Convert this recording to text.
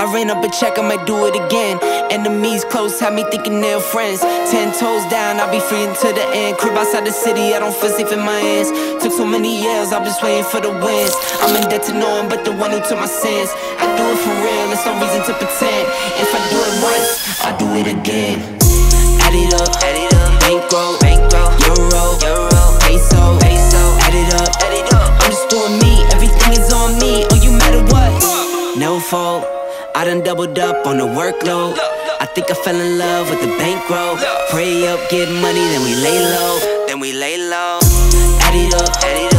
I ran up a check, I might do it again. Enemies close, have me thinking they're friends. Ten toes down, I'll be free until the end. Crib outside the city, I don't feel safe in my hands. Took so many years, I'm just waiting for the wins. I'm in debt to no one but the one who took my sins. I do it for real, there's no reason to pretend. If I do it once, I'll do it again. Add it up, add it up. Bankroll, bankroll. Euro, euro. Peso, peso. Add it up, add it up. I'm just doing me, everything is on me. Oh, you matter what? No fault. I done doubled up on the workload. I think I fell in love with the bankroll. Pray up, get money, then we lay low. Then we lay low. Add it up, add it up.